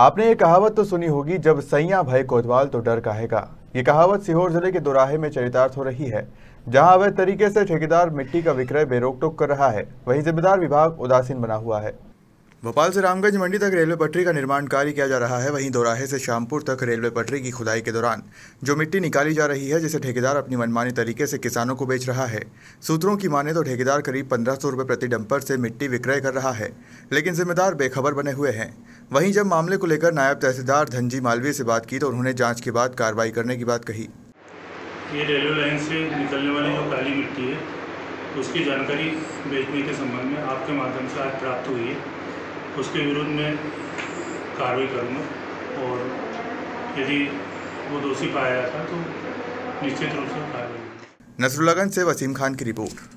आपने ये कहावत तो सुनी होगी, जब सैया भय कोतवाल तो डर काहेगा। ये कहावत सीहोर ज़िले के दोराहे में चरितार्थ हो रही है, जहाँ अवैध तरीके से ठेकेदार मिट्टी का विक्रय बेरोक टोक कर रहा है। वहीं जिम्मेदार विभाग उदासीन बना हुआ है। भोपाल से रामगंज मंडी तक रेलवे पटरी का निर्माण कार्य किया जा रहा है। वहीं दोराहे से शामपुर तक रेलवे पटरी की खुदाई के दौरान, जो मिट्टी निकाली जा रही है, जिसे ठेकेदार अपनी मनमानी तरीके से किसानों को बेच रहा है। सूत्रों की माने तो ठेकेदार करीब पंद्रह सौ रुपये प्रति डंपर से मिट्टी विक्रय कर रहा है, लेकिन जिम्मेदार बेखबर बने हुए हैं। वहीं जब मामले को लेकर नायब तहसीलदार धनजी मालवीय से बात की तो उन्होंने जाँच के बाद कार्रवाई करने की बात कही। ये रेलवे लाइन से निकलने वाली जो काली मिट्टी है उसकी जानकारी बेचने के संबंध में आपके माध्यम से आज प्राप्त हुई है। उसके विरुद्ध में कार्रवाई करूँगा और यदि वो दोषी पाया जाता तो निश्चित रूप से कार्रवाई नसरुल्लागंज से वसीम खान की रिपोर्ट।